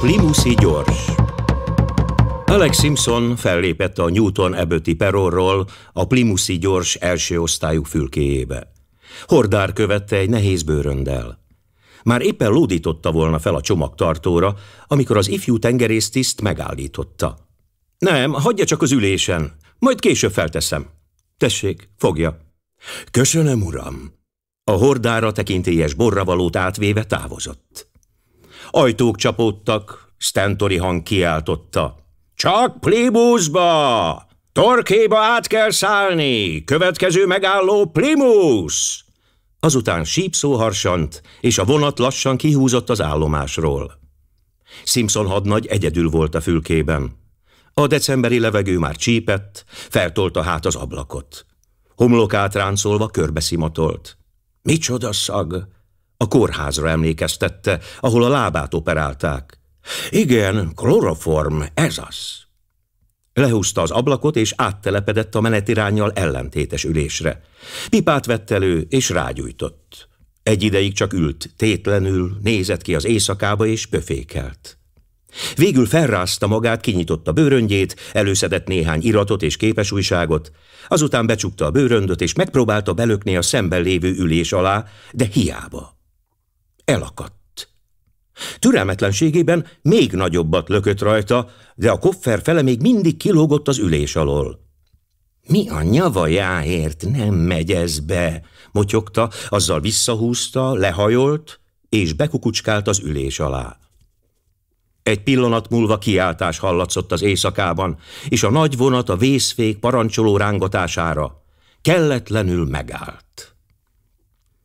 Plimuszi gyors Alex Simpson fellépett a Newton Abboti perorról a Plimuszi gyors első osztályú fülkéjébe. Hordár követte egy nehéz bőröndel. Már éppen lódította volna fel a csomagtartóra, amikor az ifjú tengerésztiszt megállította. Nem, hagyja csak az ülésen, majd később felteszem. Tessék, fogja. Köszönöm, uram. A hordára tekintélyes borravalót átvéve távozott. Ajtók csapódtak, Stentori hang kiáltotta. Csak Plimusba! Torkéba át kell szállni! Következő megálló Plimus! Azután sípszó harsant, és a vonat lassan kihúzott az állomásról. Simpson hadnagy egyedül volt a fülkében. A decemberi levegő már csípett, feltolta hát az ablakot. Homlokát ráncolva körbeszimatolt. Micsoda szag! A kórházra emlékeztette, ahol a lábát operálták. Igen, kloroform, ez az. Lehúzta az ablakot, és áttelepedett a menetirányjal ellentétes ülésre. Pipát vett elő, és rágyújtott. Egy ideig csak ült, tétlenül, nézett ki az éjszakába, és pöfékelt. Végül felrázta magát, kinyitotta bőröngyét, előszedett néhány iratot és képesújságot, azután becsukta a bőröndöt, és megpróbálta belökni a szemben lévő ülés alá, de hiába. Elakadt. Türelmetlenségében még nagyobbat lökött rajta, de a koffer fele még mindig kilógott az ülés alól. Mi a nyavajáért nem megy ez be? motyogta, azzal visszahúzta, lehajolt, és bekukucskált az ülés alá. Egy pillanat múlva kiáltás hallatszott az éjszakában, és a nagy vonat a vészfék parancsoló rángatására kelletlenül megállt.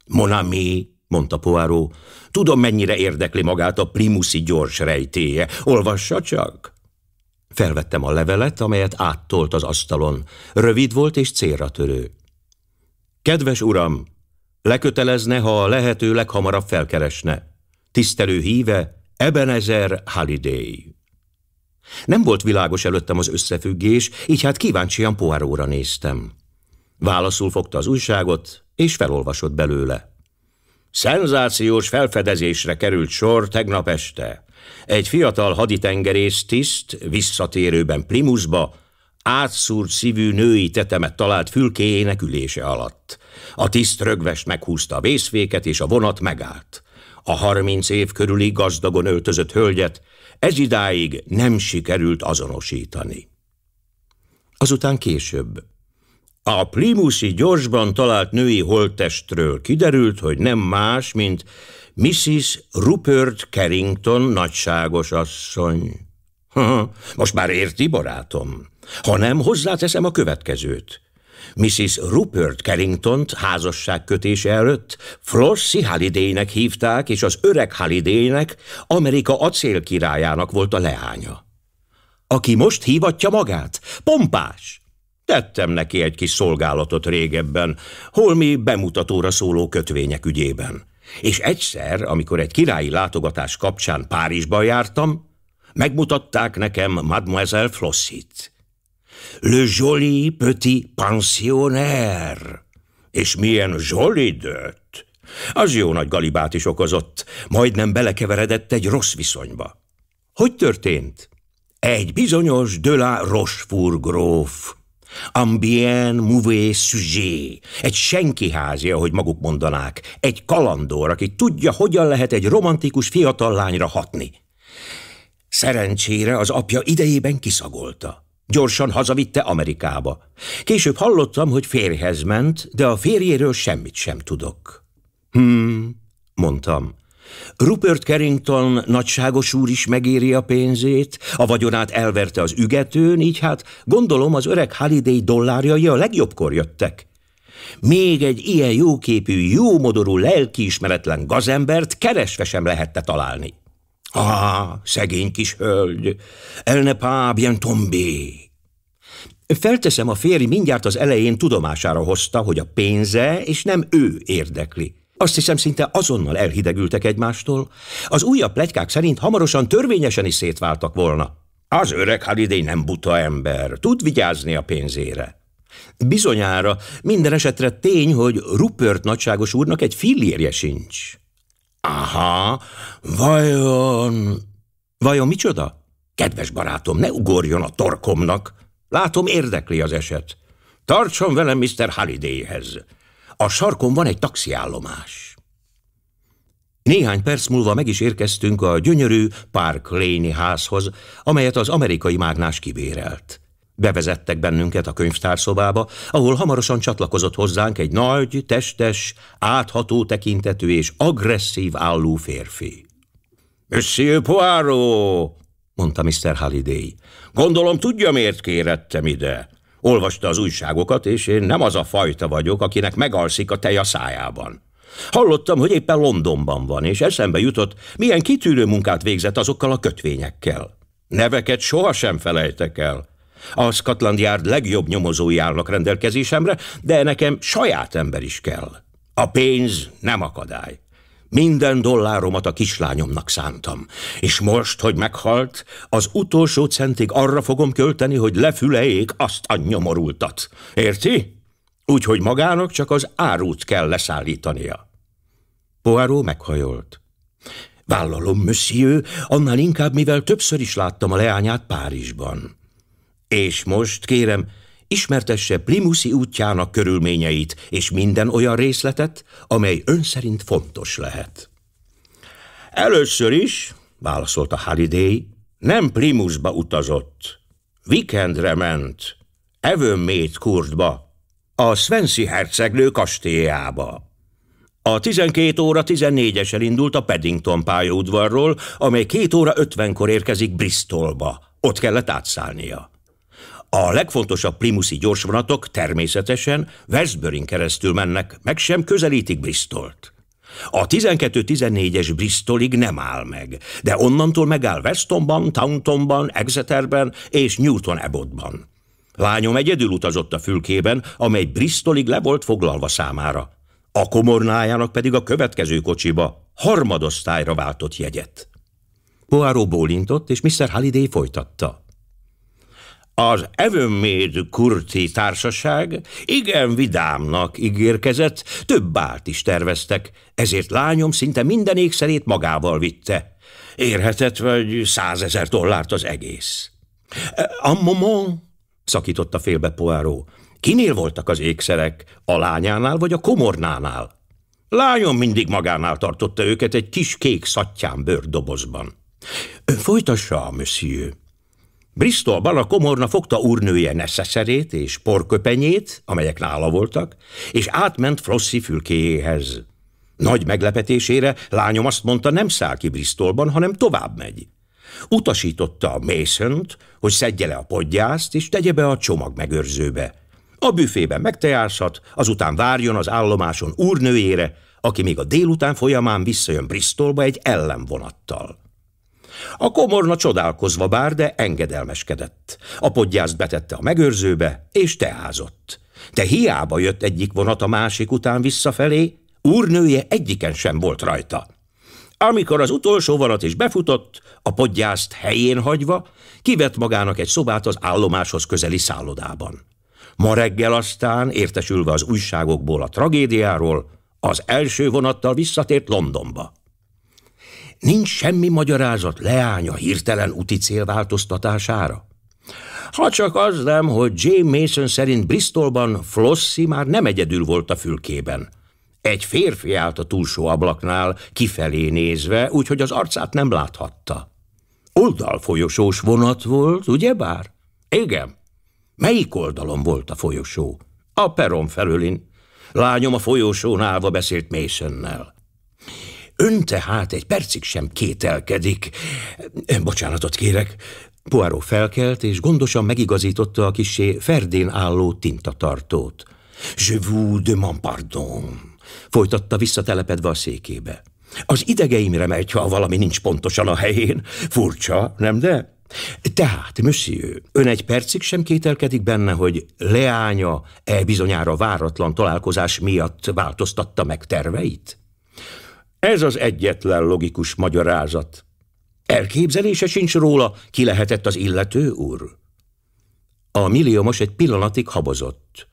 Monami, mondta Poirot, tudom, mennyire érdekli magát a primuszi gyors rejtéje. Olvassa csak! Felvettem a levelet, amelyet áttolt az asztalon. Rövid volt és célra törő. Kedves uram, lekötelezne, ha a lehető leghamarabb felkeresne. Tisztelő híve, Ebenezer Holiday. Nem volt világos előttem az összefüggés, így hát kíváncsian poáróra néztem. Válaszul fogta az újságot, és felolvasott belőle. Szenzációs felfedezésre került sor tegnap este. Egy fiatal haditengerész tiszt visszatérőben Primusba átszúrt szívű női tetemet talált fülkéjének ülése alatt. A tiszt rögves meghúzta a vészféket, és a vonat megállt. A harminc év körüli gazdagon öltözött hölgyet ez idáig nem sikerült azonosítani. Azután később a Plimuszi gyorsban talált női holttestről kiderült, hogy nem más, mint Mrs. Rupert Carrington nagyságos asszony. Most már érti, barátom? Ha nem, hozzáteszem a következőt. Mrs. Rupert Carringtont házasságkötése előtt Flossie Hallidaynek hívták, és az öreg Hallidaynek Amerika acélkirályának volt a leánya. Aki most hívatja magát? Pompás! Tettem neki egy kis szolgálatot régebben, holmi bemutatóra szóló kötvények ügyében. És egyszer, amikor egy királyi látogatás kapcsán Párizsba jártam, megmutatták nekem Mademoiselle Flossit. Le joli petit pensionnaire. És milyen zsolidött! Az jó nagy galibát is okozott, majdnem belekeveredett egy rossz viszonyba. Hogy történt? Egy bizonyos de la gróf Ambien mouvé sujet, egy senkiházi, ahogy maguk mondanák, egy kalandor, aki tudja, hogyan lehet egy romantikus fiatal lányra hatni. Szerencsére az apja idejében kiszagolta. Gyorsan hazavitte Amerikába. Később hallottam, hogy férjhez ment, de a férjéről semmit sem tudok. Hmm, mondtam. Rupert Carrington nagyságos úr is megéri a pénzét, a vagyonát elverte az ügetőn, így hát gondolom az öreg Holiday dollárjai a legjobbkor jöttek. Még egy ilyen jóképű, jómodorú, lelkiismeretlen gazembert keresve sem lehette találni. Ah, szegény kis hölgy, elle ne pas bien. Felteszem, a férj mindjárt az elején tudomására hozta, hogy a pénze és nem ő érdekli. Azt hiszem, szinte azonnal elhidegültek egymástól. Az újabb plegykák szerint hamarosan törvényesen is szétváltak volna. Az öreg Haliday nem buta ember, tud vigyázni a pénzére. Bizonyára minden esetre tény, hogy Rupert nagyságos úrnak egy fillérje sincs. Aha, vajon... Vajon micsoda? Kedves barátom, ne ugorjon a torkomnak. Látom, érdekli az eset. Tartson velem Mr. Hallidayhez. A sarkon van egy taxiállomás. Néhány perc múlva meg is érkeztünk a gyönyörű Park Lane házhoz, amelyet az amerikai mágnás kibérelt. Bevezettek bennünket a könyvtárszobába, ahol hamarosan csatlakozott hozzánk egy nagy, testes, átható tekintetű és agresszív álló férfi. Monsieur Poirot, mondta Mr. Halliday. Gondolom tudja, miért kérettem ide. Olvasta az újságokat, és én nem az a fajta vagyok, akinek megalszik a tej a szájában. Hallottam, hogy éppen Londonban van, és eszembe jutott, milyen kitűnő munkát végzett azokkal a kötvényekkel. Neveket sohasem felejtek el. A Scotland Yard legjobb nyomozói állnak rendelkezésemre, de nekem saját ember is kell. A pénz nem akadály. Minden dolláromat a kislányomnak szántam, és most, hogy meghalt, az utolsó centig arra fogom költeni, hogy lefülejék azt a nyomorultat. Érti? Úgyhogy magának csak az árut kell leszállítania. Poirot meghajolt. Vállalom, monsieur, annál inkább, mivel többször is láttam a leányát Párizsban. És most, kérem, ismertesse Plimuszi útjának körülményeit és minden olyan részletet, amely ön szerint fontos lehet. Először is, válaszolta Halliday, nem Primusba utazott. Weekendre ment, Evönmét kurtba, a Svensi hercegnő kastélyába. A 12 óra 14-esen indult a Paddington pályaudvarról, amely 2 óra 50-kor érkezik Bristolba. Ott kellett átszállnia. A legfontosabb primuszi gyorsvonatok természetesen Westburyn keresztül mennek, meg sem közelítik Bristolt. A 12-14-es Bristolig nem áll meg, de onnantól megáll Westonban, Tauntonban, Exeterben és Newton Abbottban. Lányom egyedül utazott a fülkében, amely Bristolig le volt foglalva számára. A komornájának pedig a következő kocsiba, harmadosztályra váltott jegyet. Poirot bólintott, és Mr. Halliday folytatta. Az Evönméd Kurti társaság igen vidámnak ígérkezett, több bált is terveztek, ezért lányom szinte minden ékszerét magával vitte. Érhetett vagy százezer dollárt az egész. A moment, szakította félbe Poirot. Kinél voltak az ékszerek? A lányánál vagy a komornánál? Lányom mindig magánál tartotta őket egy kis kék szattyán bőrdobozban. Folytassa, monsieur. Bristolban a komorna fogta úrnője neszeszerét és porköpenyét, amelyek nála voltak, és átment Flossi fülkéjéhez. Nagy meglepetésére lányom azt mondta, nem száll ki Bristolban, hanem tovább megy. Utasította a mason hogy szedje le a podgyászt, és tegye be a csomag megőrzőbe. A büfében megtejázhat, azután várjon az állomáson úrnőjére, aki még a délután folyamán visszajön Bristolba egy ellenvonattal. A komorna csodálkozva bár, de engedelmeskedett. A podgyászt betette a megőrzőbe, és teázott. De hiába jött egyik vonat a másik után visszafelé, úrnője egyiken sem volt rajta. Amikor az utolsó vonat is befutott, a podgyászt helyén hagyva, kivett magának egy szobát az állomáshoz közeli szállodában. Ma reggel aztán, értesülve az újságokból a tragédiáról, az első vonattal visszatért Londonba. Nincs semmi magyarázat leánya hirtelen úti célváltoztatására? Ha csak az nem, hogy James Mason szerint Bristolban Flossi már nem egyedül volt a fülkében. Egy férfi állt a túlsó ablaknál, kifelé nézve, úgyhogy az arcát nem láthatta. Oldalfolyosós vonat volt, ugyebár? Igen. Melyik oldalon volt a folyosó? A peron felülin. Lányom a folyosón állva beszélt Masonnel. Ön tehát egy percig sem kételkedik. Bocsánatot kérek. Poirot felkelt, és gondosan megigazította a kisé ferdén álló tintatartót. Je vous demande pardon, folytatta visszatelepedve a székébe. Az idegeimre megy, ha valami nincs pontosan a helyén. Furcsa, nem de? Tehát, monsieur, ön egy percig sem kételkedik benne, hogy leánya e bizonyára váratlan találkozás miatt változtatta meg terveit? Ez az egyetlen logikus magyarázat. Elképzelése sincs róla, ki lehetett az illető úr? A milliómos egy pillanatig habozott.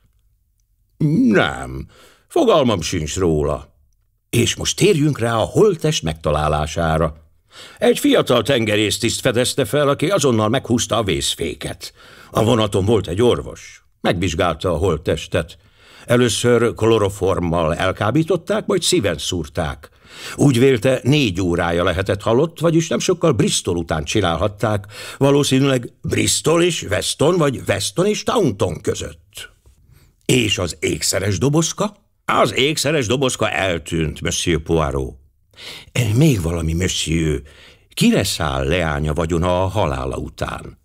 Nem, fogalmam sincs róla. És most térjünk rá a holtest megtalálására. Egy fiatal tengerésztiszt fedezte fel, aki azonnal meghúzta a vészféket. A vonaton volt egy orvos. Megvizsgálta a holttestet. Először kloroformmal elkábították, majd szíven szúrták. Úgy vélte, négy órája lehetett halott, vagyis nem sokkal Bristol után csinálhatták, valószínűleg Bristol és Weston, vagy Weston és Taunton között. És az ékszeres dobozka? Az ékszeres dobozka eltűnt, Monsieur Poirot. Még valami, Monsieur. Kire száll leánya vagyona a halála után?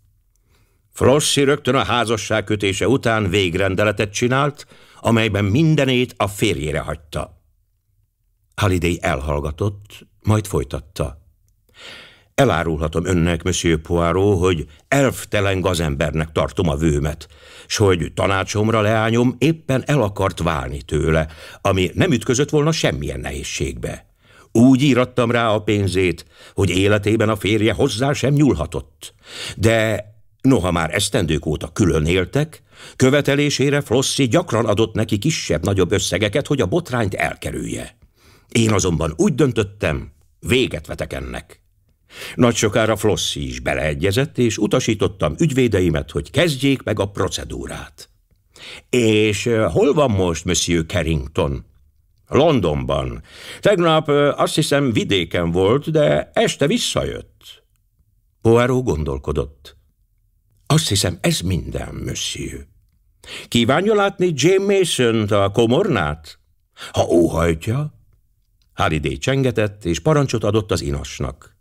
Flossi rögtön a házasság kötése után végrendeletet csinált, amelyben mindenét a férjére hagyta. Holiday elhallgatott, majd folytatta. Elárulhatom önnek, Monsieur Poirot, hogy elftelen gazembernek tartom a vőmet, s hogy tanácsomra leányom éppen el akart válni tőle, ami nem ütközött volna semmilyen nehézségbe. Úgy írattam rá a pénzét, hogy életében a férje hozzá sem nyúlhatott. De noha már esztendők óta külön éltek, követelésére Flossi gyakran adott neki kisebb-nagyobb összegeket, hogy a botrányt elkerülje. Én azonban úgy döntöttem, véget vetek ennek. Nagy sokára Flossi is beleegyezett, és utasítottam ügyvédeimet, hogy kezdjék meg a procedúrát. És hol van most Monsieur Carrington? Londonban. Tegnap azt hiszem vidéken volt, de este visszajött. Poirot gondolkodott. Azt hiszem, ez minden, monsieur. Kívánja látni Jane mason a komornát? Ha óhajtja. Halliday csengetett, és parancsot adott az inasnak.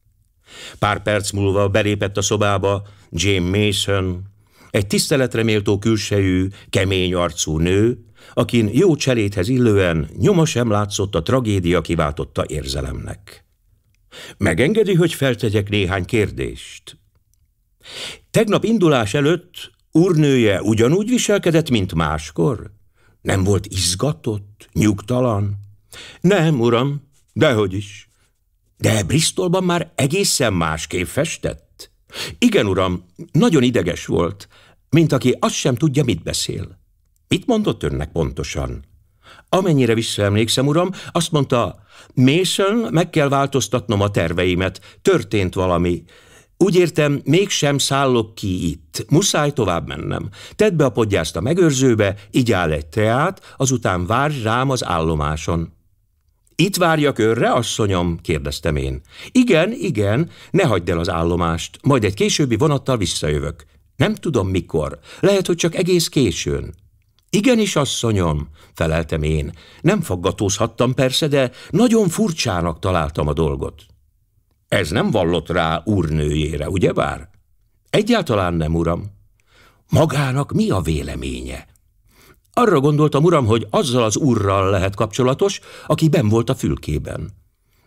Pár perc múlva belépett a szobába Jane Mason, egy tiszteletre méltó külsejű, kemény arcú nő, akin jó cseléthez illően nyoma sem látszott a tragédia kiváltotta érzelemnek. Megengedi, hogy feltegyek néhány kérdést? Tegnap indulás előtt úrnője ugyanúgy viselkedett, mint máskor? Nem volt izgatott, nyugtalan? Nem, uram, dehogy is. De Bristolban már egészen másképp festett? Igen, uram, nagyon ideges volt, mint aki azt sem tudja, mit beszél. Mit mondott önnek pontosan? Amennyire visszaemlékszem, uram, azt mondta, Mason, meg kell változtatnom a terveimet, történt valami. Úgy értem, mégsem szállok ki itt, muszáj tovább mennem. Tedd be a podgyászt a megőrzőbe, így áll egy teát, azután várj rám az állomáson. Itt várjak őrre, asszonyom? kérdeztem én. Igen, igen, ne hagyd el az állomást, majd egy későbbi vonattal visszajövök. Nem tudom mikor, lehet, hogy csak egész későn. Igenis, asszonyom, feleltem én. Nem faggatózhattam persze, de nagyon furcsának találtam a dolgot. Ez nem vallott rá úrnőjére, ugye bár? Egyáltalán nem, uram. Magának mi a véleménye? Arra gondoltam, uram, hogy azzal az úrral lehet kapcsolatos, aki ben volt a fülkében.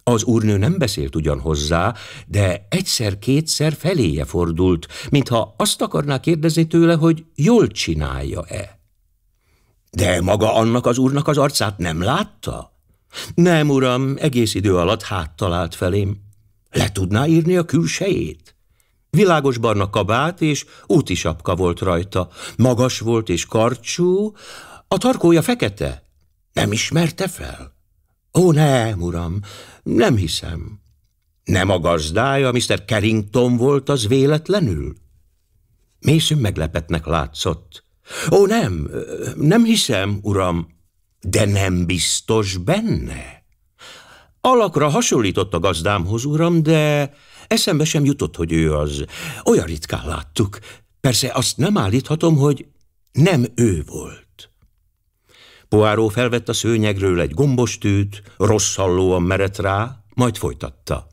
Az úrnő nem beszélt ugyan hozzá, de egyszer-kétszer feléje fordult, mintha azt akarná kérdezni tőle, hogy jól csinálja-e. De maga annak az úrnak az arcát nem látta? Nem, uram, egész idő alatt háttalált felém. Le tudná írni a külsejét? Világos barna kabát és úti sapka volt rajta. Magas volt és karcsú, a tarkója fekete. Nem ismerte fel? Ó, nem, uram, nem hiszem. Nem a gazdája, Mr. Carrington volt az véletlenül? Mészön meglepetnek látszott. Ó, nem, nem hiszem, uram, de nem biztos benne. Alakra hasonlított a gazdámhoz, uram, de eszembe sem jutott, hogy ő az. Olyan ritkán láttuk. Persze azt nem állíthatom, hogy nem ő volt. Poáró felvett a szőnyegről egy gombostűt, rosszallóan merett rá, majd folytatta.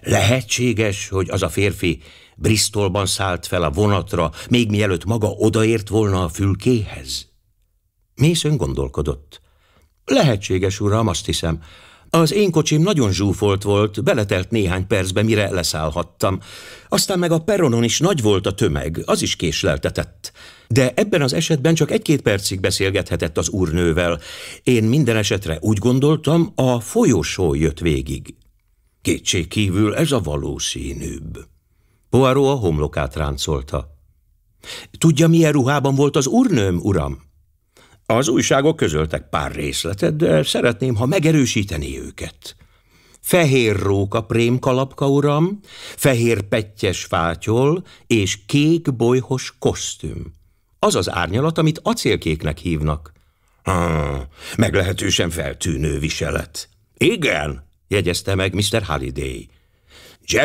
Lehetséges, hogy az a férfi Bristolban szállt fel a vonatra, még mielőtt maga odaért volna a fülkéhez? Mészön gondolkodott. Lehetséges, uram, azt hiszem. Az én kocsim nagyon zsúfolt volt, beletelt néhány percbe, mire leszállhattam. Aztán meg a peronon is nagy volt a tömeg, az is késleltetett. De ebben az esetben csak egy-két percig beszélgethetett az úrnővel. Én minden esetre úgy gondoltam, a folyosó jött végig. Kétség kívül ez a valószínűbb. Poirot a homlokát ráncolta. Tudja, milyen ruhában volt az úrnőm, uram? Az újságok közöltek pár részletet, de szeretném, ha megerősíteni őket. fehér róka prém kalapka, uram, fehér pettyes fátyol és kék bolyhos kosztüm. Az az árnyalat, amit acélkéknek hívnak. Ah, meglehetősen feltűnő viselet. Igen, jegyezte meg Mr. Halliday.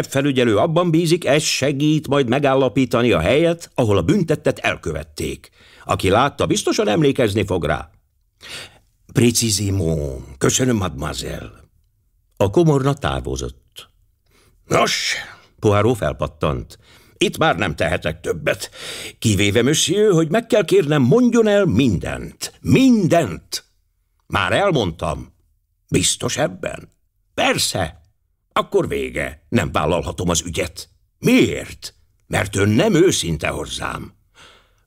Felügyelő abban bízik, ez segít majd megállapítani a helyet, ahol a büntettet elkövették. Aki látta, biztosan emlékezni fog rá. Precizimo, köszönöm, mademoiselle. A komorna távozott. Nos, Poirot felpattant. Itt már nem tehetek többet. Kivéve, monsieur, hogy meg kell kérnem, mondjon el mindent. Mindent. Már elmondtam. Biztos ebben? Persze. Akkor vége. Nem vállalhatom az ügyet. Miért? Mert ön nem őszinte hozzám.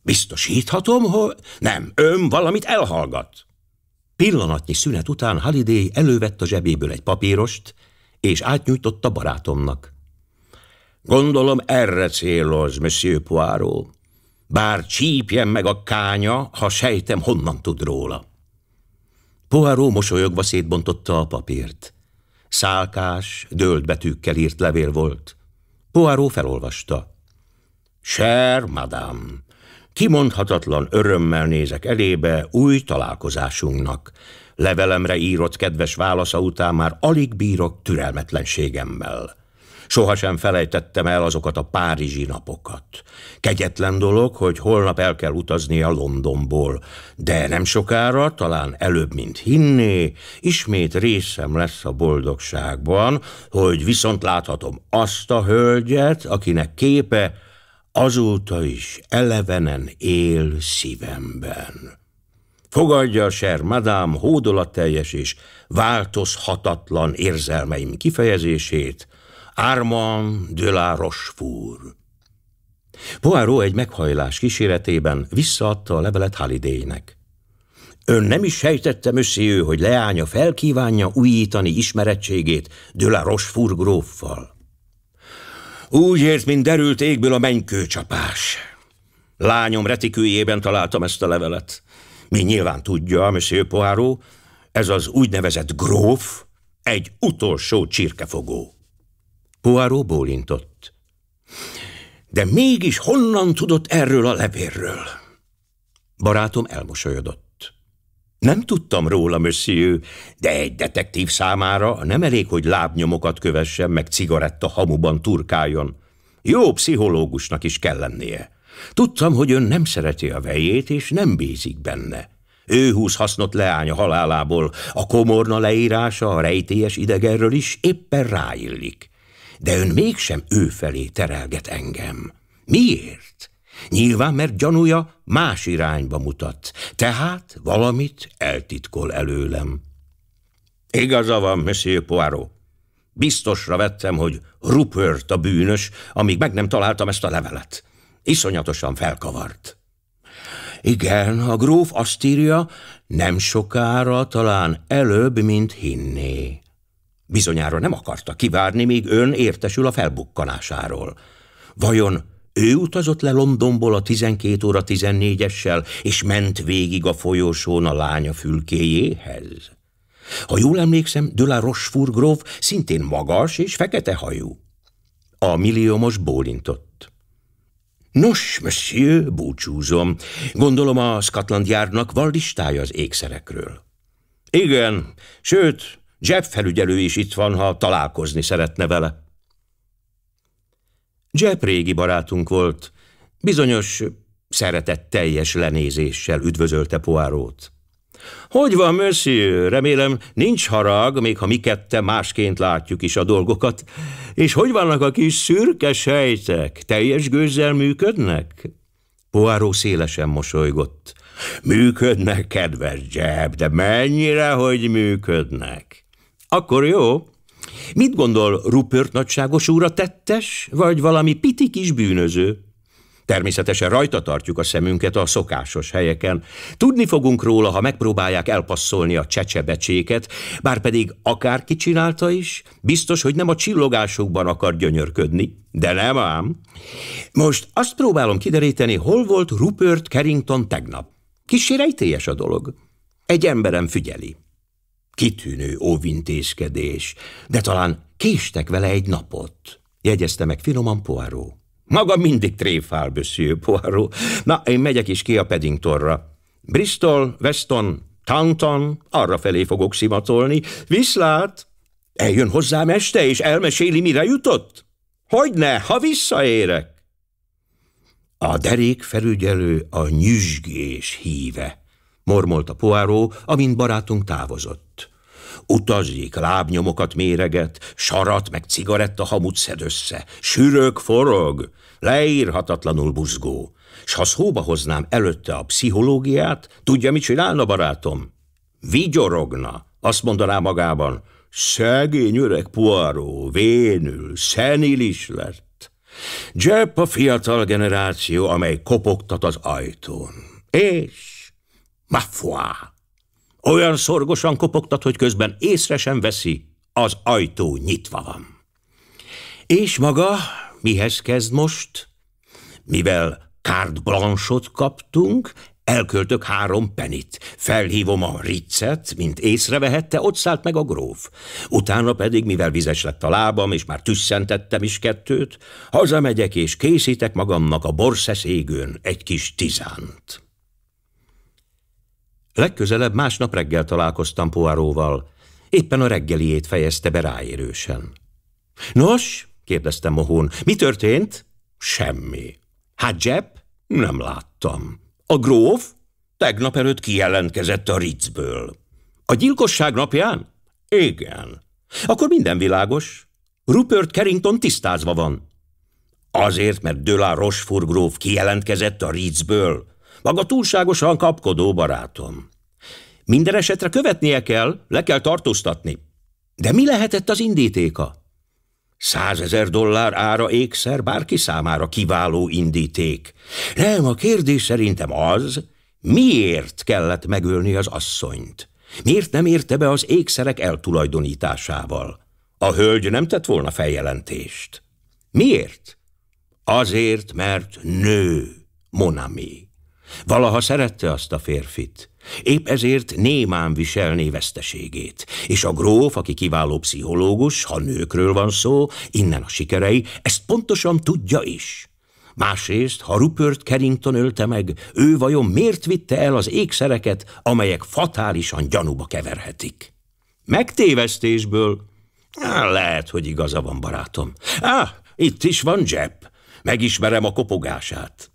Biztosíthatom, hogy... Nem, ön valamit elhallgat. Pillanatnyi szünet után Halliday elővett a zsebéből egy papírost, és átnyújtotta barátomnak. Gondolom erre céloz, Monsieur Poirot. Bár csípjen meg a kánya, ha sejtem, honnan tud róla. Poirot mosolyogva szétbontotta a papírt. Szálkás, dőlt betűkkel írt levél volt. Poirot felolvasta. Cher, madame, kimondhatatlan örömmel nézek elébe új találkozásunknak. Levelemre írott kedves válasza után már alig bírok türelmetlenségemmel. Sohasem felejtettem el azokat a párizsi napokat. Kegyetlen dolog, hogy holnap el kell utaznia Londonból, de nem sokára, talán előbb, mint hinné, ismét részem lesz a boldogságban, hogy viszont láthatom azt a hölgyet, akinek képe azóta is elevenen él szívemben. Fogadja, ser madám, hódolatteljes és változhatatlan érzelmeim kifejezését, Armand de la Rochefort. Poirot egy meghajlás kíséretében visszaadta a levelet Hallidaynek. Ön nem is sejtette, monsieur, hogy leánya felkívánja újítani ismerettségét de la Rochefort gróffal. Úgy ért, mint derült égből a mennykőcsapás. Lányom retikőjében találtam ezt a levelet. Mi nyilván tudja, monsieur Poirot, ez az úgynevezett gróf egy utolsó csirkefogó. Poirot bólintott. De mégis honnan tudott erről a levérről? Barátom elmosolyodott. Nem tudtam róla, monsieur, de egy detektív számára nem elég, hogy lábnyomokat kövessen, meg cigaretta hamuban turkáljon. Jó pszichológusnak is kell lennie. Tudtam, hogy ön nem szereti a vejét, és nem bízik benne. Ő húz hasznot leánya halálából, a komorna leírása a rejtélyes idegerről is éppen ráillik de ön mégsem ő felé terelget engem. Miért? Nyilván, mert gyanúja más irányba mutat, tehát valamit eltitkol előlem. Igaza van, Monsieur Poirot. Biztosra vettem, hogy Rupert a bűnös, amíg meg nem találtam ezt a levelet. Iszonyatosan felkavart. Igen, a gróf azt írja, nem sokára, talán előbb, mint hinné. Bizonyára nem akarta kivárni, míg ön értesül a felbukkanásáról. Vajon ő utazott le Londonból a 12 óra 14-essel, és ment végig a folyosón a lánya fülkéjéhez? Ha jól emlékszem, de la szintén magas és fekete hajú. A milliómos bólintott. Nos, monsieur, búcsúzom. Gondolom a Scotland Yardnak van listája az ékszerekről. Igen, sőt, Jeff felügyelő is itt van, ha találkozni szeretne vele. Jeff régi barátunk volt, bizonyos szeretett teljes lenézéssel üdvözölte Poárót. Hogy van, monsieur? Remélem, nincs harag, még ha mi kette másként látjuk is a dolgokat. És hogy vannak a kis szürke sejtek? Teljes gőzzel működnek? Poáró szélesen mosolygott. Működnek, kedves Jeb, de mennyire, hogy működnek? Akkor jó. Mit gondol Rupert nagyságos úra tettes, vagy valami piti kis bűnöző? Természetesen rajta tartjuk a szemünket a szokásos helyeken. Tudni fogunk róla, ha megpróbálják elpasszolni a csecsebecséket, bár pedig akárki csinálta is, biztos, hogy nem a csillogásokban akar gyönyörködni. De nem ám. Most azt próbálom kideríteni, hol volt Rupert Carrington tegnap. Kissé rejtélyes a dolog. Egy emberem figyeli. Kitűnő óvintézkedés, de talán késtek vele egy napot, jegyezte meg finoman Poirot. Maga mindig tréfál, Bössző Poirot. Na, én megyek is ki a Paddingtonra. Bristol, Weston, Taunton, arra felé fogok szimatolni. Viszlát! Eljön hozzám este, és elmeséli, mire jutott? Hogyne, ha visszaérek! A derék felügyelő a nyüzsgés híve, mormolta Poáró, amint barátunk távozott. Utazik, lábnyomokat méreget, sarat meg cigaretta hamut szed össze, sürök forog, leírhatatlanul buzgó. S ha szóba hoznám előtte a pszichológiát, tudja, mit csinálna, barátom? Vigyorogna, azt mondaná magában, szegény öreg Poirot, vénül, szenilis lett. Jepp a fiatal generáció, amely kopogtat az ajtón. És, ma foi, olyan szorgosan kopogtat, hogy közben észre sem veszi, az ajtó nyitva van. És maga mihez kezd most? Mivel carte blanchot kaptunk, Elköltök három penit, felhívom a riccet, mint észrevehette, ott szállt meg a gróf. Utána pedig, mivel vizes lett a lábam, és már tüsszentettem is kettőt, hazamegyek és készítek magamnak a borszeszégőn egy kis tizánt. Legközelebb másnap reggel találkoztam Poiróval. Éppen a reggeliét fejezte be ráérősen. Nos, kérdeztem mohón, mi történt? Semmi. Hát Jepp? Nem láttam. A gróf tegnap előtt kijelentkezett a Ritzből. A gyilkosság napján? Igen. Akkor minden világos. Rupert Carrington tisztázva van. Azért, mert de la Rochefort gróf kijelentkezett a Ritzből. Maga túlságosan kapkodó barátom. Minden esetre követnie kell, le kell tartóztatni. De mi lehetett az indítéka? Százezer dollár ára ékszer bárki számára kiváló indíték. Nem, a kérdés szerintem az, miért kellett megölni az asszonyt? Miért nem érte be az ékszerek eltulajdonításával? A hölgy nem tett volna feljelentést. Miért? Azért, mert nő, Monami. Valaha szerette azt a férfit. Épp ezért némán viselné veszteségét. És a gróf, aki kiváló pszichológus, ha nőkről van szó, innen a sikerei, ezt pontosan tudja is. Másrészt, ha Rupert Carrington ölte meg, ő vajon miért vitte el az ékszereket, amelyek fatálisan gyanúba keverhetik? Megtévesztésből? Á, lehet, hogy igaza van, barátom. Á, itt is van Jepp. Megismerem a kopogását.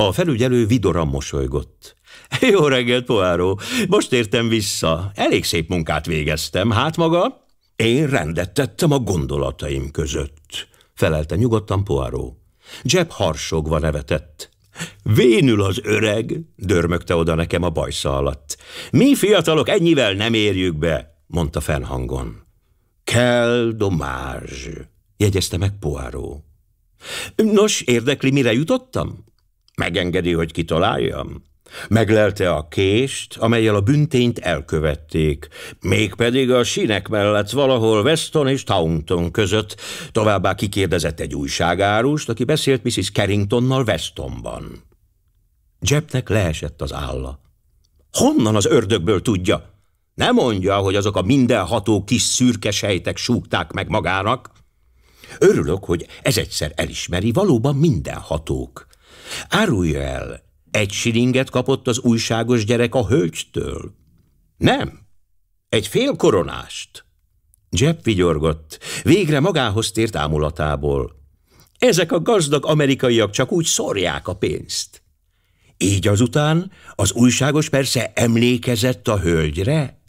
A felügyelő vidoran mosolygott. Jó reggelt, Poáró. Most értem vissza. Elég szép munkát végeztem. Hát maga? Én rendet tettem a gondolataim között, felelte nyugodtan Poáró. Jeb harsogva nevetett. Vénül az öreg, dörmögte oda nekem a bajsza alatt. Mi fiatalok ennyivel nem érjük be, mondta fennhangon. Kell dommage, jegyezte meg Poáró. Nos, érdekli, mire jutottam? Megengedi, hogy kitaláljam? Meglelte a kést, amelyel a büntényt elkövették, mégpedig a sinek mellett valahol Weston és Taunton között, továbbá kikérdezett egy újságárust, aki beszélt Mrs. Carringtonnal Westonban. Jebnek leesett az álla. Honnan az ördögből tudja? Ne mondja, hogy azok a mindenható kis szürke sejtek súgták meg magának. Örülök, hogy ez egyszer elismeri, valóban mindenhatók. Árulja el, egy silinget kapott az újságos gyerek a hölgytől? Nem. Egy fél koronást. Jeb vigyorgott. Végre magához tért ámulatából. Ezek a gazdag amerikaiak csak úgy szorják a pénzt. Így azután az újságos persze emlékezett a hölgyre.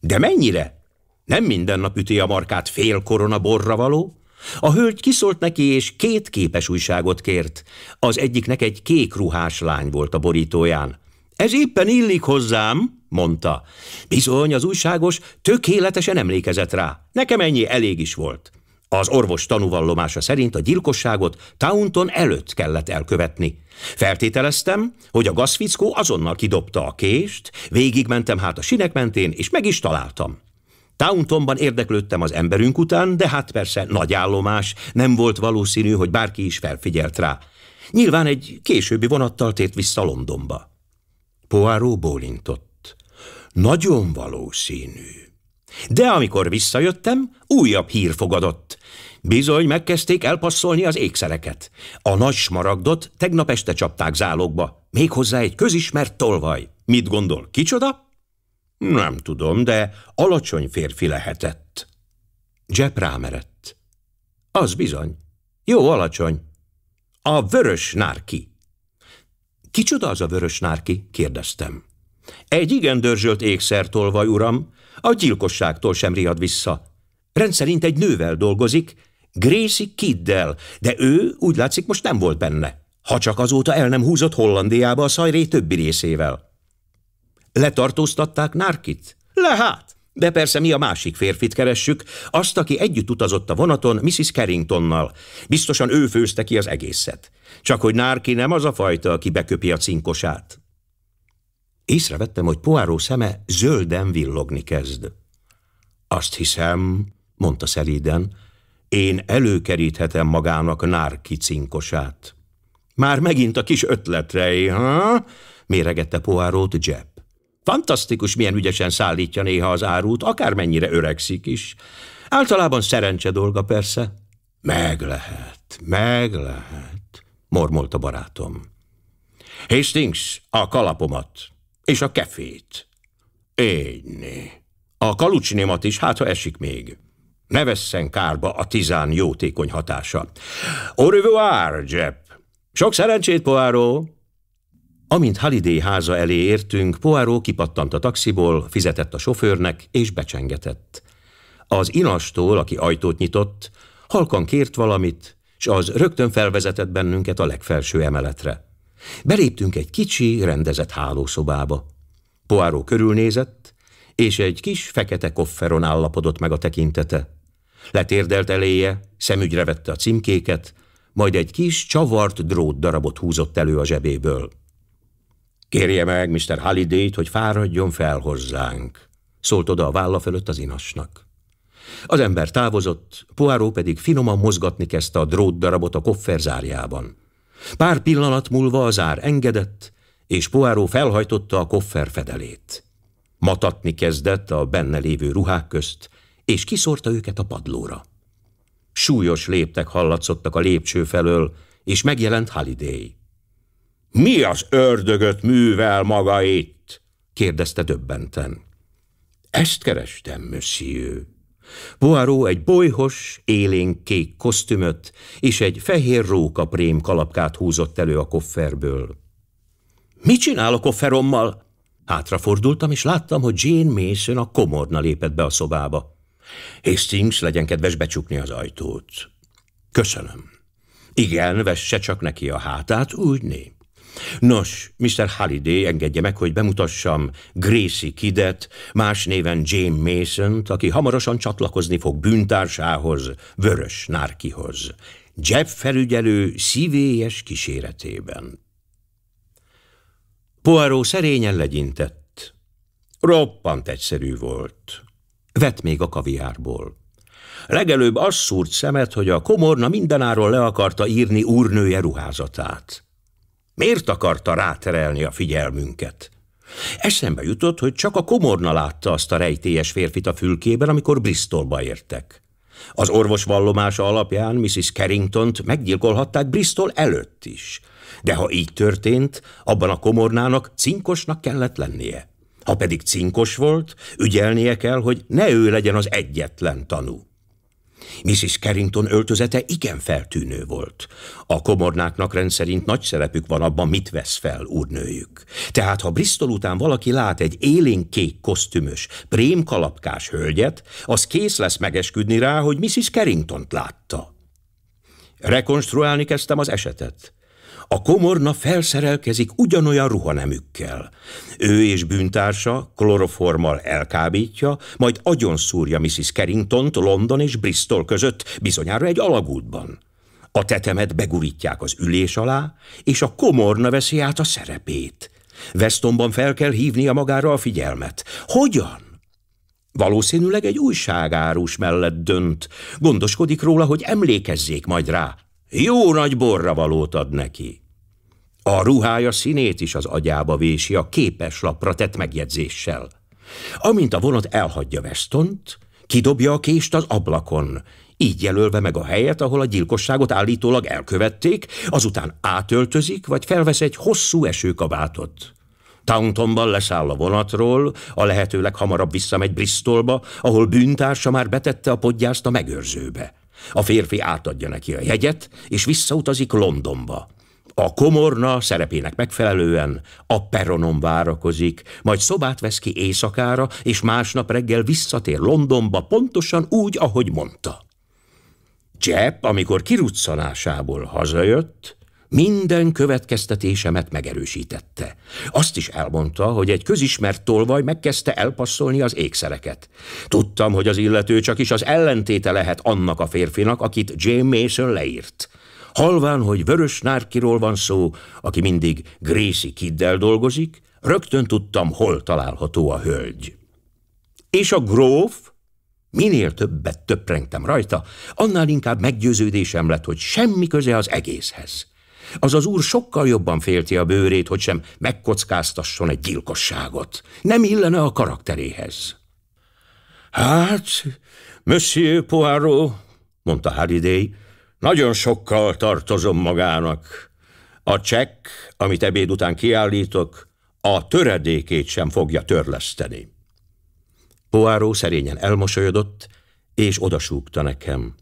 De mennyire? Nem minden nap üti a markát fél korona borra való? A hölgy kiszólt neki, és két képes újságot kért. Az egyiknek egy kék ruhás lány volt a borítóján. Ez éppen illik hozzám, mondta. Bizony, az újságos tökéletesen emlékezett rá. Nekem ennyi elég is volt. Az orvos tanúvallomása szerint a gyilkosságot Taunton előtt kellett elkövetni. Feltételeztem, hogy a gazfickó azonnal kidobta a kést, végigmentem hát a sinek mentén, és meg is találtam. Tauntonban érdeklődtem az emberünk után, de hát persze nagy állomás, nem volt valószínű, hogy bárki is felfigyelt rá. Nyilván egy későbbi vonattal tért vissza Londonba. Poirot bólintott. Nagyon valószínű. De amikor visszajöttem, újabb hír fogadott. Bizony megkezdték elpasszolni az ékszereket. A nagy smaragdot tegnap este csapták zálogba, méghozzá egy közismert tolvaj. Mit gondol, kicsoda? Nem tudom, de alacsony férfi lehetett. Jeb rámerett. Az bizony. Jó alacsony. A vörös nárki. Kicsoda az a vörös nárki? kérdeztem. Egy igen dörzsölt ékszertolvaj, uram, a gyilkosságtól sem riad vissza. Rendszerint egy nővel dolgozik, Gracie Kiddel, de ő úgy látszik most nem volt benne. Ha csak azóta el nem húzott Hollandiába a szajré többi részével. Letartóztatták Nárkit? Lehát! De persze mi a másik férfit keressük, azt, aki együtt utazott a vonaton Mrs. Carringtonnal. Biztosan ő főzte ki az egészet. Csak hogy Nárki nem az a fajta, aki beköpi a cinkosát. Észrevettem, hogy Poirot szeme zölden villogni kezd. Azt hiszem, mondta szelíden, én előkeríthetem magának Nárki cinkosát. Már megint a kis ötletrei, ha? méregette Poirot Jeb. Fantasztikus, milyen ügyesen szállítja néha az árut, akármennyire öregszik is. Általában szerencse dolga persze. Meg lehet, meg lehet, mormolta barátom. Hastings, a kalapomat és a kefét. Égyné. A kalucsnémat is, hát ha esik még. Ne vesszen kárba a tizán jótékony hatása. Au revoir, Jeb. Sok szerencsét, Poirot! Amint Holiday háza elé értünk, Poirot kipattant a taxiból, fizetett a sofőrnek, és becsengetett. Az inastól, aki ajtót nyitott, halkan kért valamit, és az rögtön felvezetett bennünket a legfelső emeletre. Beléptünk egy kicsi, rendezett hálószobába. Poirot körülnézett, és egy kis fekete kofferon állapodott meg a tekintete. Letérdelt eléje, szemügyre vette a címkéket, majd egy kis, csavart drót darabot húzott elő a zsebéből. Kérje meg Mr. Halliday-t, hogy fáradjon fel hozzánk, szólt oda a válla fölött az inasnak. Az ember távozott, Poirot pedig finoman mozgatni kezdte a drót darabot a koffer zárjában. Pár pillanat múlva a zár engedett, és Poirot felhajtotta a koffer fedelét. Matatni kezdett a benne lévő ruhák közt, és kiszórta őket a padlóra. Súlyos léptek hallatszottak a lépcső felől, és megjelent Holiday. Mi az ördögöt művel maga itt? kérdezte döbbenten. Ezt kerestem, monsieur. Poirot egy bolyhos, élénk kék kosztümöt és egy fehér rókaprém kalapkát húzott elő a kofferből. Mit csinál a kofferommal? Hátrafordultam, és láttam, hogy Jane Mason a komorna lépett be a szobába. Hastings, legyen kedves becsukni az ajtót. Köszönöm. Igen, vesse csak neki a hátát, úgy né. Nos, Mr. Halliday engedje meg, hogy bemutassam Gracie Kidet, más néven Jane mason aki hamarosan csatlakozni fog bűntársához, Vörös Nárkihoz. Jeb felügyelő szívélyes kíséretében. Poirot szerényen legyintett. Roppant egyszerű volt. Vett még a kaviárból. Legelőbb az szúrt szemet, hogy a komorna mindenáról le akarta írni úrnője ruházatát. Miért akarta ráterelni a figyelmünket? Eszembe jutott, hogy csak a komorna látta azt a rejtélyes férfit a fülkében, amikor Bristolba értek. Az orvos vallomása alapján Mrs. Carringtont meggyilkolhatták Bristol előtt is. De ha így történt, abban a komornának cinkosnak kellett lennie. Ha pedig cinkos volt, ügyelnie kell, hogy ne ő legyen az egyetlen tanú. Mrs. Carrington öltözete igen feltűnő volt. A komornáknak rendszerint nagy szerepük van abban, mit vesz fel úrnőjük. Tehát, ha Bristol után valaki lát egy élénk-kék kosztümös, prém kalapkás hölgyet, az kész lesz megesküdni rá, hogy Mrs. Carringtont látta. Rekonstruálni kezdtem az esetet. A komorna felszerelkezik ugyanolyan ruhanemükkel. Ő és bűntársa kloroformal elkábítja, majd agyonszúrja Mrs. Carringtont London és Bristol között, bizonyára egy alagútban. A tetemet begurítják az ülés alá, és a komorna veszi át a szerepét. Westonban fel kell hívnia magára a figyelmet. Hogyan? Valószínűleg egy újságárus mellett dönt. Gondoskodik róla, hogy emlékezzék majd rá. Jó nagy borra valót ad neki. A ruhája színét is az agyába vési a képes lapra tett megjegyzéssel. Amint a vonat elhagyja Westont, kidobja a kést az ablakon, így jelölve meg a helyet, ahol a gyilkosságot állítólag elkövették, azután átöltözik, vagy felvesz egy hosszú esőkabátot. Tauntonban leszáll a vonatról, a lehetőleg hamarabb visszamegy Bristolba, ahol bűntársa már betette a podgyászt a megőrzőbe. A férfi átadja neki a jegyet, és visszautazik Londonba. A komorna szerepének megfelelően a peronon várakozik, majd szobát vesz ki éjszakára, és másnap reggel visszatér Londonba pontosan úgy, ahogy mondta. Jepp, amikor kiruccanásából hazajött, minden következtetésemet megerősítette. Azt is elmondta, hogy egy közismert tolvaj megkezdte elpasszolni az ékszereket. Tudtam, hogy az illető csak is az ellentéte lehet annak a férfinak, akit James Mason leírt. Halván, hogy Vörös Nárkiról van szó, aki mindig Gracie Kiddel dolgozik, rögtön tudtam, hol található a hölgy. És a gróf? Minél többet töprengtem rajta, annál inkább meggyőződésem lett, hogy semmi köze az egészhez. Az az úr sokkal jobban félti a bőrét, hogy sem megkockáztasson egy gyilkosságot. Nem illene a karakteréhez. Hát, Monsieur Poirot, mondta Halliday, nagyon sokkal tartozom magának. A csekk, amit ebéd után kiállítok, a töredékét sem fogja törleszteni. Poirot szerényen elmosolyodott, és odasúgta nekem.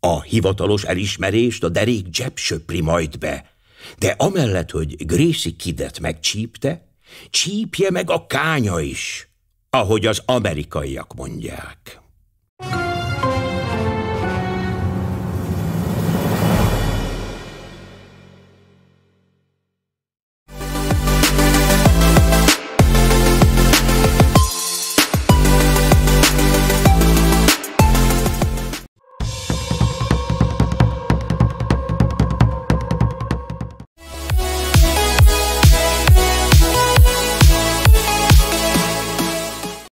A hivatalos elismerést a derék Jeb söpri majd be, de amellett, hogy Gracie Kidet megcsípte, csípje meg a kánya is, ahogy az amerikaiak mondják.